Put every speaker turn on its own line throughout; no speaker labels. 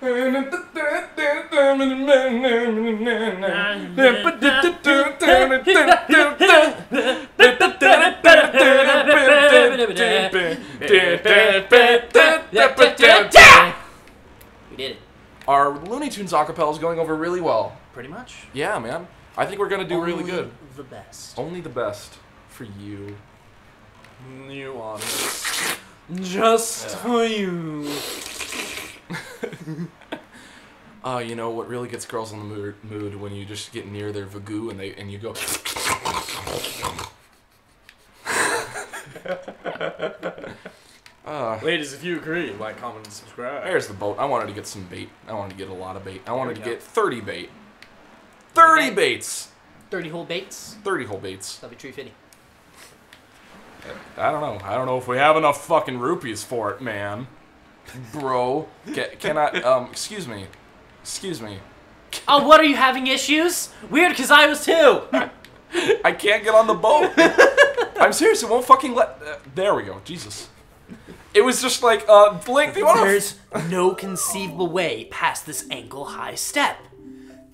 We did it.
Our Looney Tunes acapella is going over really well.
Pretty much.
Yeah, man. I think we're gonna do really
Only
good.
The best.
Only the best for you.
You it. Just for you.
Uh, you know what really gets girls in the mood, mood when you just get near their vagoo and they and you go. uh,
Ladies, if you agree, like, comment, and subscribe.
there's the boat. I wanted to get some bait. I wanted to get a lot of bait. I wanted to
go.
get 30 bait. 30
Okay.
baits.
30 hole baits.
30 whole baits.
That'll be true fitting.
I don't know. I don't know if we have enough fucking rupees for it, man. Bro, can, can I? Um, excuse me. Excuse me.
Oh, what are you having issues? Weird, because I was too.
I can't get on the boat. I'm serious. It won't fucking let. Uh, there we go. Jesus. It was just like, uh, Blink. Do you want?
There's no conceivable way past this ankle high step.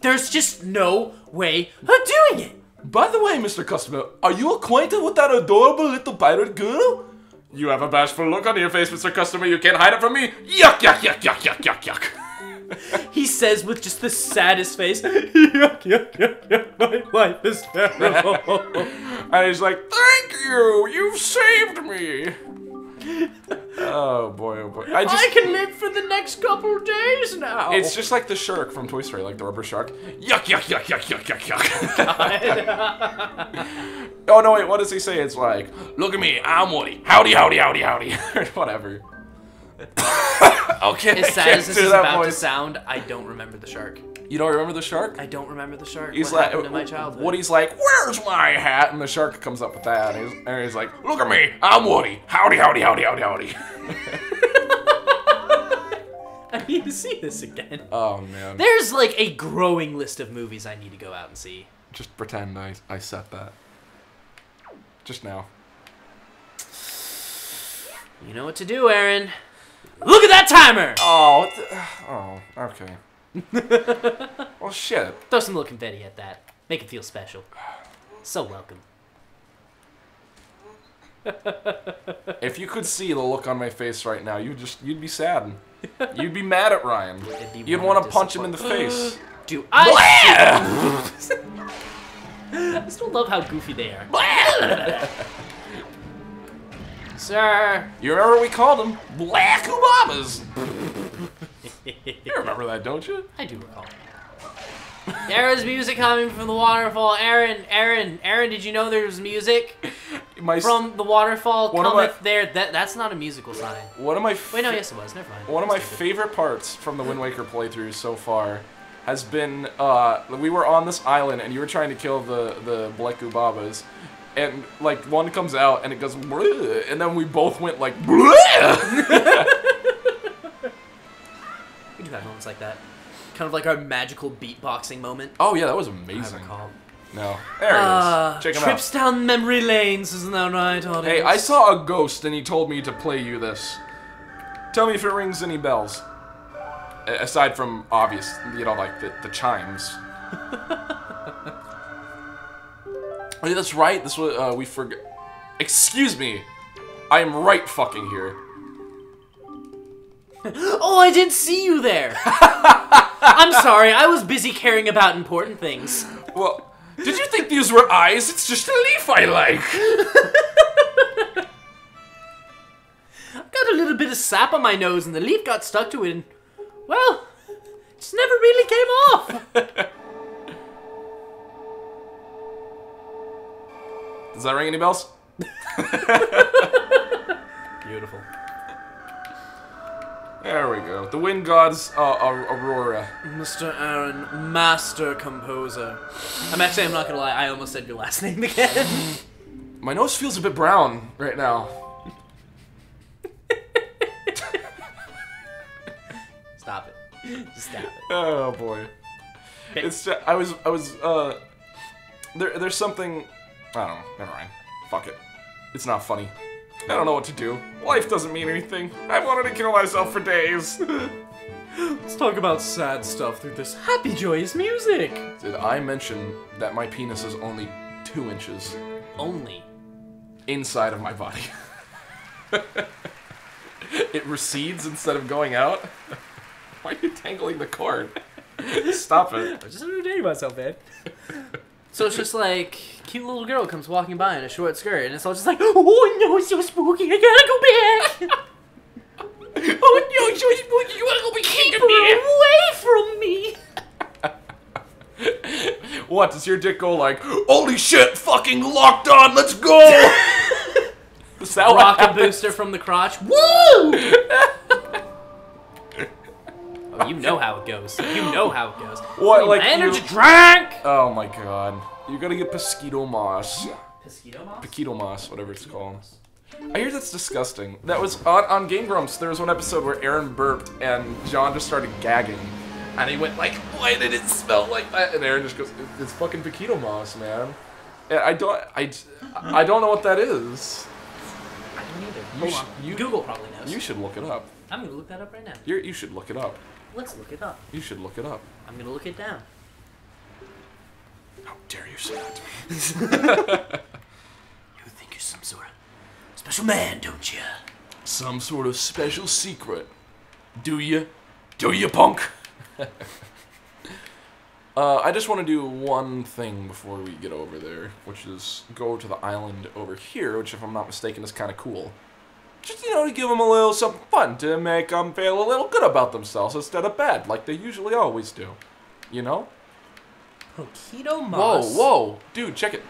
There's just no way of doing it.
By the way, Mr. Customer, are you acquainted with that adorable little pirate girl? You have a bashful look on your face, Mr. Customer. You can't hide it from me. Yuck, yuck, yuck, yuck, yuck, yuck, yuck.
He says with just the saddest face, yuck, yuck, yuck, yuck, my life is terrible.
And he's like, "Thank you. You've saved me." Oh boy, oh boy. I just.
I can live for the next couple of days now.
It's just like the shark from Toy Story, like the rubber shark. Yuck, yuck, yuck, yuck, yuck, yuck, yuck. oh no, wait, what does he say? It's like, look at me, I'm Woody. Howdy, howdy, howdy, howdy. or whatever. okay,
as sad as this is about to sound, I don't remember the shark.
You don't remember the shark?
I don't remember the shark.
He's
what
like,
my childhood?
Woody's like, where's my hat? And the shark comes up with that, and he's, and he's like, look at me, I'm Woody. Howdy, howdy, howdy, howdy, howdy.
I need to see this again.
oh man,
There's like a growing list of movies I need to go out and see.
just pretend I I set that. Just now.
You know what to do, Aaron. Look at that timer!
Oh, oh, okay. well, shit.
Throw some little confetti at that. Make it feel special. So welcome.
If you could see the look on my face right now, you'd just you'd be sad. You'd be mad at Ryan. You'd want to punch him in the face.
Do I? I still love how goofy they are. Sir.
You remember what we called them? Black Obamas. You remember that, don't you?
I do recall. There is music coming from the waterfall. Aaron, Aaron, Aaron, did you know there was music
My
from the waterfall
One of
cometh
my-
there? That that's not a musical sign.
one of my
Wait, no, yes it was. Never mind.
One of my
Stupid.
favorite parts from the Wind Waker playthrough so far has been uh, we were on this island and you were trying to kill the the Black Ubabas. And like one comes out and it goes "Bleh," and then we both went like.
We do have moments like that. Kind of like our magical beatboxing moment.
Oh yeah, that was
I
amazing. No, there it
Uh,
is. Check him
trips down memory lanes, isn't that right, audience?
Hey, I saw a ghost and he told me to play you this. Tell me if it rings any bells. Aside from obvious, you know, like the, the chimes. oh, yeah, that's right. This was uh, we forgot. Excuse me. I am right fucking here.
Oh, I didn't see you there. I'm sorry, I was busy caring about important things.
Well, did you think these were eyes? It's just a leaf I like.
I got a little bit of sap on my nose, and the leaf got stuck to it, and well, just never really came off.
Does that ring any bells?
Beautiful.
There we go. The wind god's uh, Au- Aurora.
Mr. Aaron, master composer. I'm actually, I'm not gonna lie, I almost said your last name again.
My nose feels a bit brown right now.
Stop it. Just stop it.
Oh boy. It's just, I was I was uh there there's something I don't know, never mind. Fuck it. It's not funny. I don't know what to do. Life doesn't mean anything. I've wanted to kill myself for days.
Let's talk about sad stuff through this happy, joyous music.
Did I mention that my penis is only two inches
Only.
inside of my body? it recedes instead of going out? Why are you tangling the cord? Stop it.
I'm just entertaining myself, man.
So it's just like cute little girl comes walking by in a short skirt, and it's all just like, oh no, it's so spooky, I gotta go back. oh no, it's so spooky, you wanna go back? Keep her away from me.
What, does your dick go like, holy shit, fucking locked on, let's go? Is that
Rocket booster from the crotch. Woo! Oh, you know how it goes. You know how it goes.
What, like
energy
you-
drink?
Oh my god. You're gonna get Pesquito Moss.
Mosquito moss.
Paquito Moss, whatever it's called. I hear that's disgusting. That was on, on Game Grumps. There was one episode where Arin burped and Jon just started gagging, and he went like, "Why did it smell like that?" And Arin just goes, "It's fucking Paquito Moss, man." And I don't, I, I don't know what that is.
I don't either.
You
Hold
sh-
on.
you-
Google probably knows.
You should look it up.
I'm gonna look that up right now.
You're, you should look it up.
Let's look it up.
You should look it up.
I'm gonna look it down.
How dare you say that to me?
You think you're some sort of special man, don't you?
Some sort of special secret. Do you? Do you, punk? uh, I just want to do one thing before we get over there, which is go to the island over here, which, if I'm not mistaken, is kind of cool. Just, you know, to give them a little something fun, to make them feel a little good about themselves instead of bad, like they usually always do. You know? Whoa,
moss.
whoa. Dude, check it.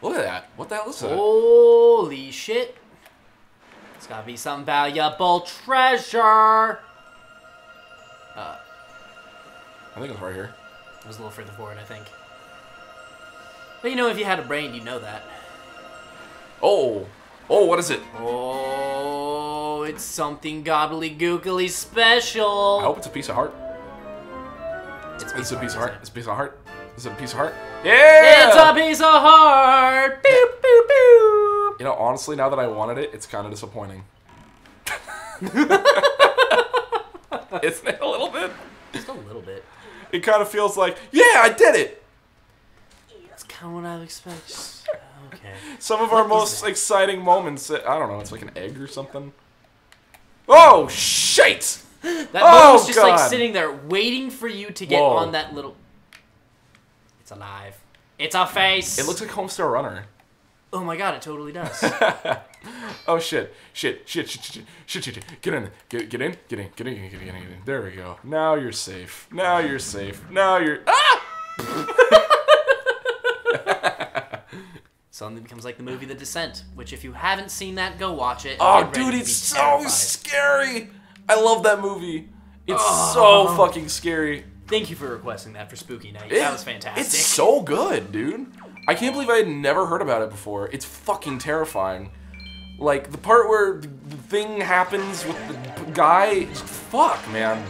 Look at that. What the hell is that?
Holy shit. It's gotta be some valuable treasure. Uh,
I think it's right here.
it was a little further forward, I think. But you know, if you had a brain, you'd know that.
Oh. Oh, what is it?
Oh, it's something gobbledygookily special.
I hope it's a piece of heart.
It's,
It's a piece of heart. It's a piece of heart. Is it a piece of heart? Yeah!
It's a piece of heart. Boop, boop, boop.
You know, honestly, now that I wanted it, it's kind of disappointing. Isn't it a little bit?
Just a little bit.
It kind of feels like, yeah, I did it.
That's kind of what I would expect. Okay.
Some of our most
it?
exciting moments. I don't know. It's like an egg or something. Oh shit!
That
Oh,
moment's just like sitting there waiting for you to get
Whoa.
on that little. It's alive. It's a face.
It looks like Homestar Runner.
Oh my god! It totally does.
Oh shit! Shit! Shit! Shit! Shit! Shit! shit, shit. Get in! Get, get in! Get in! Get in! Get in! Get in! Get in! There we go. Now you're safe. Now you're safe. Now you're. Ah!
Suddenly becomes like the movie The Descent, which if you haven't seen that, go watch it.
Oh, dude, it's so
terrified.
scary. I love that movie. It's so oh. fucking scary.
Thank you for requesting that for Spooky Night.
It-
that was fantastic.
It's so good, dude. I can't believe I had never heard about it before. It's fucking terrifying. Like the part where the thing happens with the guy. Fuck, man.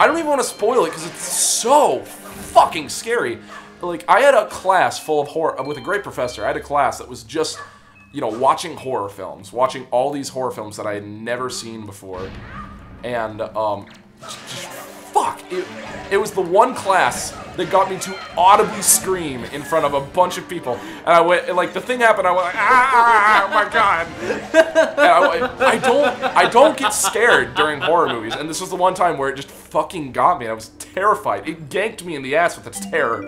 I don't even want to spoil it because it's so fucking scary. Like I had a class full of horror with a great professor. I had a class that was just, you know, watching horror films, watching all these horror films that I had never seen before, and um, just, fuck. It, it was the one class that got me to audibly scream in front of a bunch of people. And I went, and like the thing happened, I went, like, ah, oh my god. I, I don't, I don't get scared during horror movies. And this was the one time where it just fucking got me. I was terrified. It ganked me in the ass with its terror.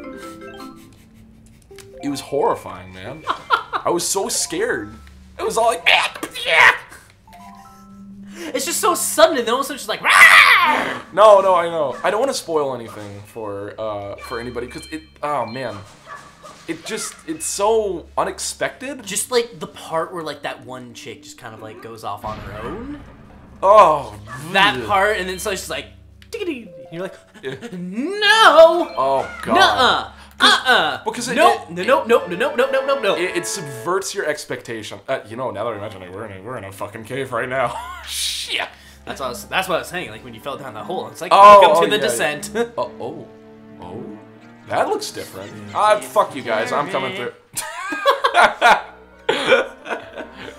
It was horrifying, man. I was so scared. It was all like, "Ah, yeah.
It's just so sudden, and then all of a sudden, she's like, Rah!
No, no, I know. I don't want to spoil anything for uh, for anybody because it. Oh man, it just it's so unexpected.
just like the part where like that one chick just kind of like goes off on her own.
Oh,
That part, and then so she's like, "Diggity," and you're like, no,
Oh god.
nuh-uh, uh-uh,
because it-
nope,
it-
no, nope, nope, nope, nope, nope, nope, nope.
It, it subverts your expectation. Uh, you know, now that I mention it, we're in a, we're in a fucking cave right now. Shit.
That's what I was. That's what I was saying. Like when you fell down that hole, it's like,
Oh,
welcome
oh,
to the
yeah,
descent.
Oh, oh, oh. That looks different. Ah, fuck you guys. I'm coming through.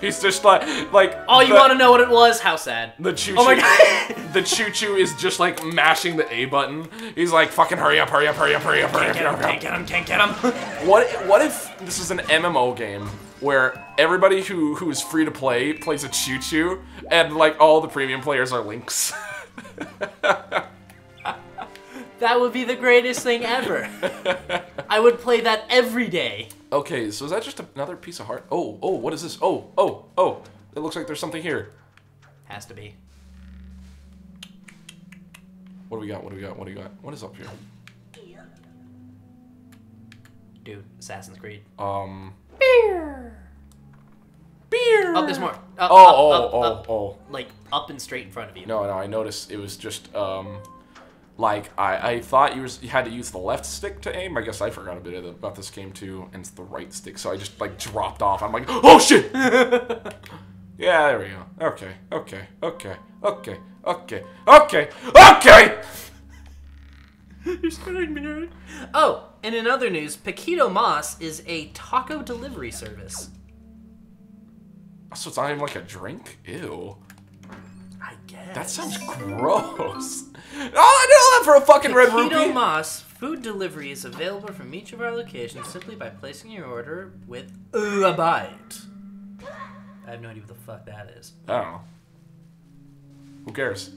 He's just like like.
Oh, you
the-
want to know what it was? How sad.
The ChuChu.
Oh my god.
The ChuChu is just like mashing the A button. He's like, fucking hurry up, hurry up, hurry up, hurry up, hurry up, hurry up.
Can't get him, can't get him.
What what if this is an MMO game where everybody who who is free to play plays a ChuChu and like all the premium players are links?
that would be the greatest thing ever. I would play that every day.
Okay, so is that just another piece of heart? Oh, oh, what is this? Oh, oh, oh. It looks like there's something here.
Has to be.
What do we got? What do we got? What do we got? What is up here?
Dude, Assassin's Creed.
Um.
Beer.
Beer.
Oh, there's more. Up,
Oh,
up,
oh,
up,
oh,
up.
oh.
Like up and straight in front of you.
No, no, I noticed it was just um, like I, I thought you, was, you had to use the left stick to aim. I guess I forgot a bit about this game too, and it's the right stick. So I just like dropped off. I'm like, oh shit! yeah, there we go. Okay, okay, okay, okay, okay, okay, okay.
You're scaring me, Eric. Oh, and in other news, Paquito Moss is a taco delivery service.
So it's not even like a drink. Ew.
I guess.
That sounds gross. Oh, I did all that for a fucking red rupee.
Moss food delivery is available from each of our locations simply by placing your order with a bite. I have no idea what the fuck that is.
I don't know. Who cares?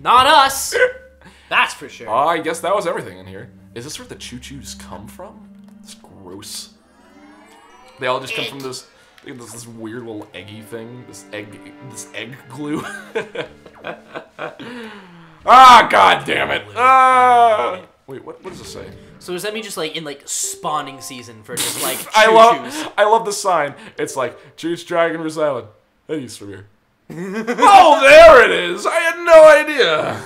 Not us. That's for sure.
Oh, I guess that was everything in here. Is this where the ChuChus come from? It's gross. They all just come from this, this this weird little eggy thing. This egg, this egg glue. ah, god damn it! Ah! Wait, what? What does it say?
So does that mean just like in like spawning season for just like
I love, I love the sign. It's like Chooch Dragon Roost Island. Eddie's from here. oh, there it is! I had no idea.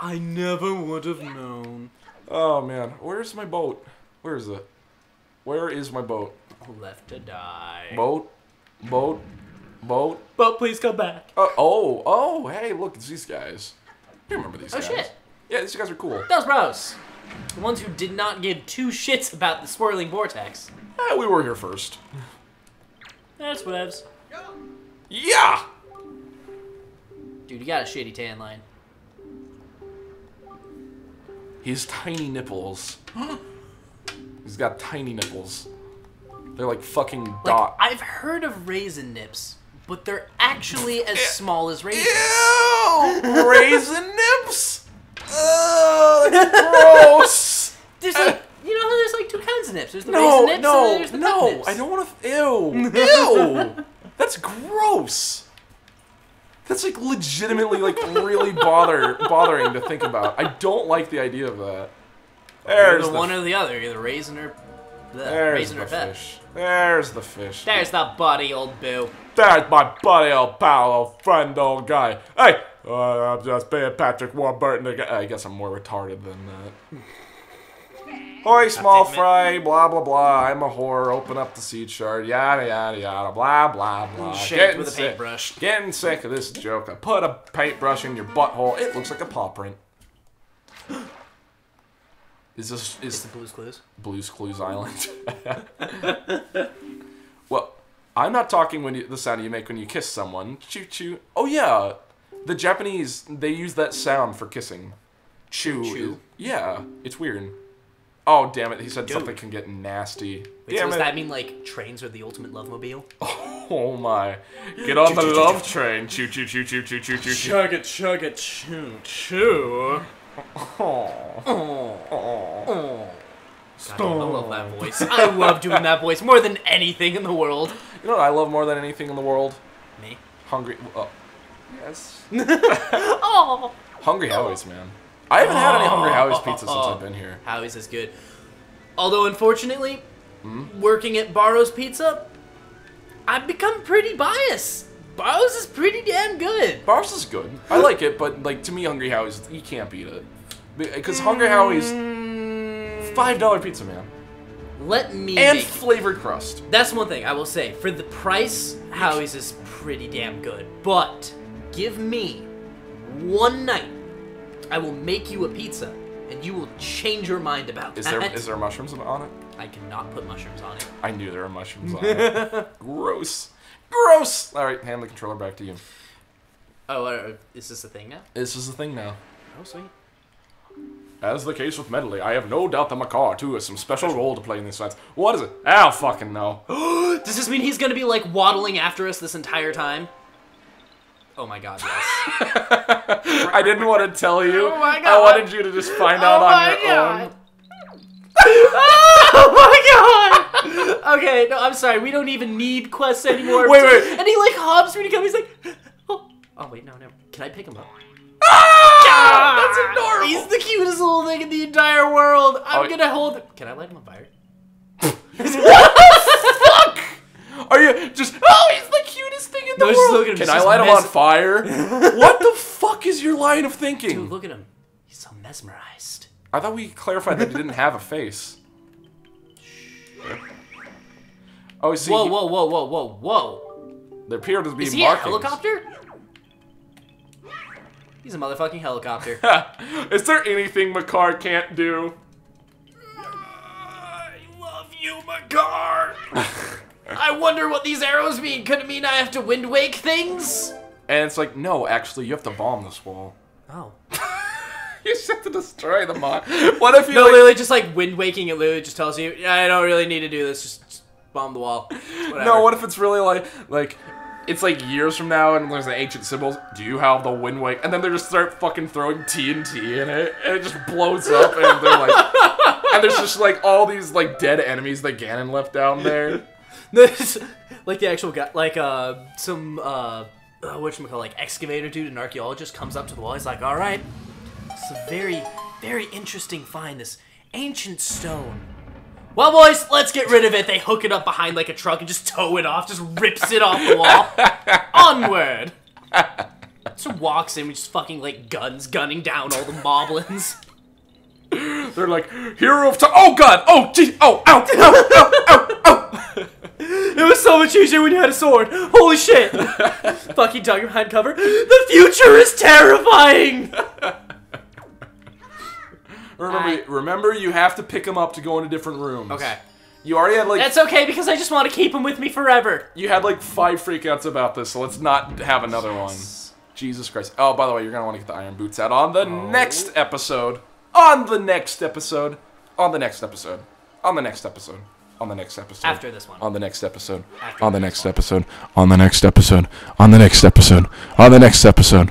I never would have known.
Oh man, where's my boat? Where is it? Where is my boat?
Who left to die.
Boat, boat, boat.
Boat, please come back.
Uh, oh, oh, hey, look, it's these guys. You remember these
Oh
guys?
shit.
Yeah, these guys are cool.
Those bros. The ones who did not give two shits about the swirling vortex.
Eh, we were here first.
That's whatevs.
Yeah.
Dude, you got a shitty tan line.
His tiny nipples. He's got tiny nipples. They're like fucking
Like. I've heard of raisin nips, but they're actually as small as raisins.
Ew! Raisin nips. Ugh, that's gross.
There's like, you know, how there's like two kinds of nips. There's the
No,
raisin nips and then
no,
there's the
no!
nut nips.
I don't want to. Ew, ew! That's gross. That's like legitimately like really bother bothering to think about. I don't like the idea of that. There's
Either
the,
one or the other, either raisin or the
there's the fish. There's the fish.
There's the buddy, old boo.
There's my buddy, old pal, old friend, old guy. Hey, uh, I'm just being Patrick Warburton. again. I guess I'm more retarded than that. Hoy, small fry, blah blah blah. I'm a whore. Open up the seed shard. Yada yada yada. Blah blah blah.
Shaped
Getting
with a
sick-
paintbrush.
Getting sick of this joke. I put a paintbrush in your butthole. It looks like a paw print. Is this is
the Blue's Clues.
Blue's Clues Island? well, I'm not talking when you, the sound you make when you kiss someone. Choo choo. Oh yeah, the Japanese they use that sound for kissing. Choo.
Choo.
Yeah, it's weird. Oh damn it! He said
Go.
something can get nasty.
Wait, so does
it!
that mean like trains are the ultimate love mobile?
Oh my! Get on the love train. Choo choo choo choo choo choo choo choo.
Chug it, chug it, choo, choo.
Oh.
God, I love that voice. I love doing that voice more than anything in the world.
You know what I love more than anything in the world?
Me.
Hungry. Oh. Yes.
Oh.
Hungry Howie's, man. I haven't had any Hungry Howie's pizza since I've been here.
Howie's is good. Although, unfortunately,
Hmm?
working at Barro's Pizza, I've become pretty biased. Barro's is pretty damn good.
Bars is good. I like it, but like to me, Hungry Howie's you can't beat it. Because Hungry Howie's mm. five dollar pizza, man,
Let me
and
make-
flavored crust.
That's one thing I will say. For the price, Howie's is pretty damn good. But give me one night, I will make you a pizza, and you will change your mind about
Is
that.
there is there mushrooms on it?
I cannot put mushrooms on it.
I knew there were mushrooms on it. Gross. Gross. All right, hand the controller back to you.
Oh, uh, is this a thing now?
This is the thing now.
Oh, sweet.
As the case with Medli, I have no doubt that Makar too has some special role to play in these fights. What is it? I don't fucking know.
Does this mean he's gonna be like waddling after us this entire time? Oh my god, yes.
I didn't want to tell you.
Oh my god.
I wanted you to just find out
Oh
on your
God.
own.
oh my god! Okay, no, I'm sorry. We don't even need quests anymore.
Wait, wait.
And he like hops through to come. He's like, oh, oh wait, no, no. Can I pick him up?
Ah, that's adorable.
He's the cutest little thing in the entire world. I'm
Oh,
gonna hold. Can I light him on fire?
Fuck Are you just? Oh, he's the cutest thing in the
No,
world. Can I light him on fire? what the fuck is your line of thinking?
Dude, look at him. He's so mesmerized.
I thought we clarified that he didn't have a face. Oh, see,
Whoa, whoa, whoa, whoa, whoa, whoa!
there appear to be
Is he a
markings.
helicopter? He's a motherfucking helicopter.
Is there anything Makar can't do?
I love you, Makar. I wonder what these arrows mean. Could it mean I have to wind wake things?
And it's like, no, actually, you have to bomb this wall.
Oh.
You just have to destroy the mod. What if you
No,
like,
literally, just like wind waking, it literally just tells you, yeah, I don't really need to do this. Just, just bomb the wall. Whatever.
No, what if it's really like like it's like years from now and there's the ancient symbols. Do you have the wind wake? And then they just start fucking throwing TNT in it and it just blows up and they're like and there's just like all these like dead enemies that Ganon left down there.
This, like the actual guy, like uh, some uh, uh what call like excavator dude, an archaeologist comes up to the wall. He's like, "All right, it's a very, very interesting find. This ancient stone. Well, boys, let's get rid of it." They hook it up behind like a truck and just tow it off. Just rips it off the wall. Onward. So walks in with just fucking like guns gunning down all the moblins.
They're like, hero of time. Oh god! Oh jeez! Oh ow! Ow! Oh, ow! Ow! Ow!
It was so much easier when you had a sword. Holy shit! Fucking dug behind cover. The future is terrifying.
Remember,
I-
remember, you have to pick them up to go into different rooms.
Okay.
You already had like
That's okay because I just want to keep him with me forever.
you had like five freakouts about this, so let's not have another one. Jesus Christ. Oh, by the way, you're gonna want to get the iron boots out on the next episode. On the next episode. On the next episode. On the next episode. On the next episode.
After this one.
On the next episode.
After
On the next episode. On the next episode. On the next episode. On the next episode.